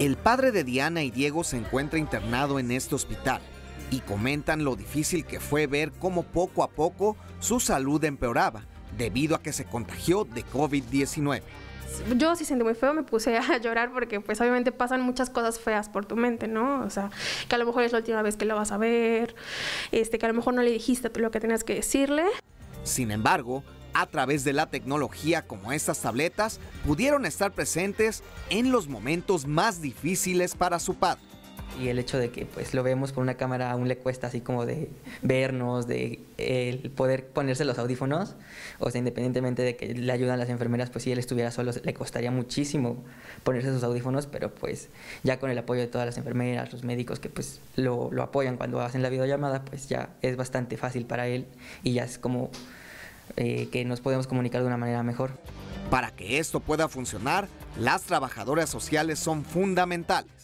El padre de Diana y Diego se encuentra internado en este hospital y comentan lo difícil que fue ver cómo poco a poco su salud empeoraba debido a que se contagió de COVID-19. Yo sí sentí muy feo, me puse a llorar porque pues obviamente pasan muchas cosas feas por tu mente, ¿no? O sea, que a lo mejor es la última vez que lo vas a ver, este, que a lo mejor no le dijiste lo que tenías que decirle. Sin embargo, a través de la tecnología como estas tabletas, pudieron estar presentes en los momentos más difíciles para su padre. Y el hecho de que pues lo vemos con una cámara aún le cuesta así como de vernos, de poder ponerse los audífonos, o sea, independientemente de que le ayudan las enfermeras, pues si él estuviera solo le costaría muchísimo ponerse sus audífonos, pero pues ya con el apoyo de todas las enfermeras, los médicos que pues lo, lo apoyan cuando hacen la videollamada, pues ya es bastante fácil para él y ya es como eh, que nos podemos comunicar de una manera mejor. Para que esto pueda funcionar, las trabajadoras sociales son fundamentales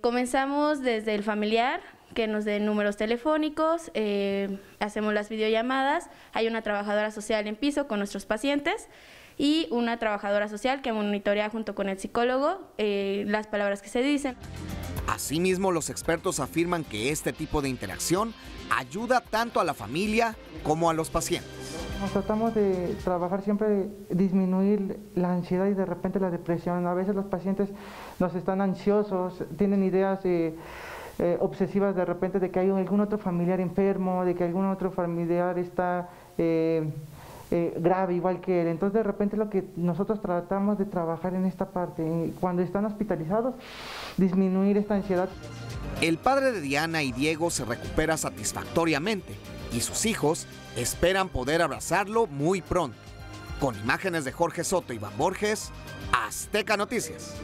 Comenzamos desde el familiar, que nos den números telefónicos, eh, hacemos las videollamadas, hay una trabajadora social en piso con nuestros pacientes y una trabajadora social que monitorea junto con el psicólogo eh, las palabras que se dicen. Asimismo, los expertos afirman que este tipo de interacción ayuda tanto a la familia como a los pacientes. Nos tratamos de trabajar siempre, disminuir la ansiedad y de repente la depresión. A veces los pacientes nos están ansiosos, tienen ideas eh, eh, obsesivas de repente de que hay algún otro familiar enfermo, de que algún otro familiar está eh, grave igual que él. Entonces de repente lo que nosotros tratamos de trabajar en esta parte, cuando están hospitalizados, disminuir esta ansiedad. El padre de Diana y Diego se recupera satisfactoriamente y sus hijos esperan poder abrazarlo muy pronto. Con imágenes de Jorge Soto y Iván Borges, Azteca Noticias.